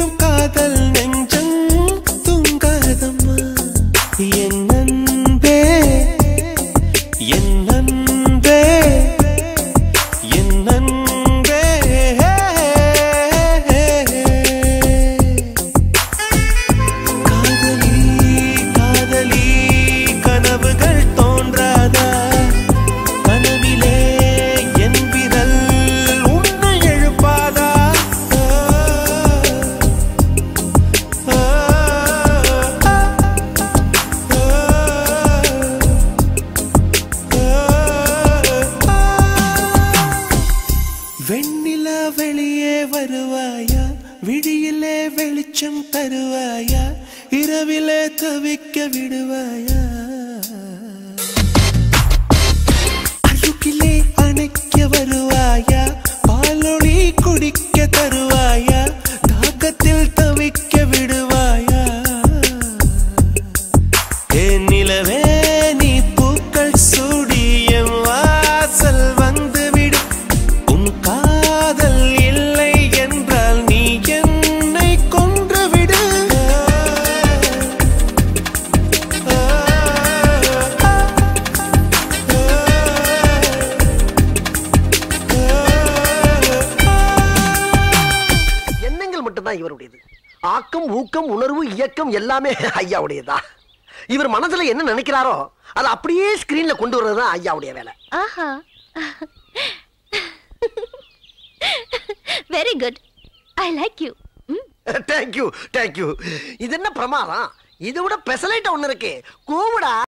சொல்லும் காதல் വെണ്ണില വെളിയെ വരുവായ വിഴിയിലെ വെളിച്ചം തരുവായ ഇരവിലെ തവിക്ക വിടുവായാ. ஆக்கம் ஊக்கம் உணர்வு இயக்கம் எல்லாமே ஐயாவுடையதா? இவர் மனசுல என்ன நினைக்கிறாரோ அதை அப்படியே ஸ்கிரீன்ல கொண்டு வர்றதுதான் ஐயாவுடைய வேலை. ஆஹா. Very good I like you thank you thank you இது என்ன பிரமாதம்? இதை விட பெசலைட்ட ஒண்ணு இருக்கு. கூவுடா